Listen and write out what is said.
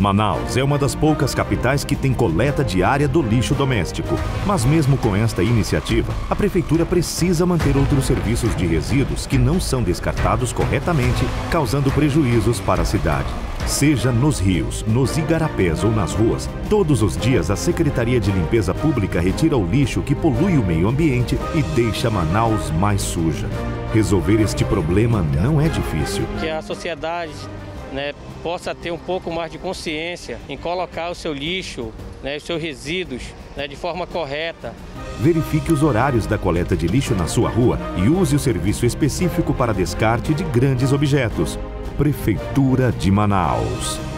Manaus é uma das poucas capitais que tem coleta diária do lixo doméstico. Mas mesmo com esta iniciativa, a prefeitura precisa manter outros serviços de resíduos que não são descartados corretamente, causando prejuízos para a cidade. Seja nos rios, nos igarapés ou nas ruas, todos os dias a Secretaria de Limpeza Pública retira o lixo que polui o meio ambiente e deixa Manaus mais suja. Resolver este problema não é difícil. Que a sociedade né, possa ter um pouco mais de consciência em colocar o seu lixo, né, os seus resíduos né, de forma correta. Verifique os horários da coleta de lixo na sua rua e use o serviço específico para descarte de grandes objetos. Prefeitura de Manaus.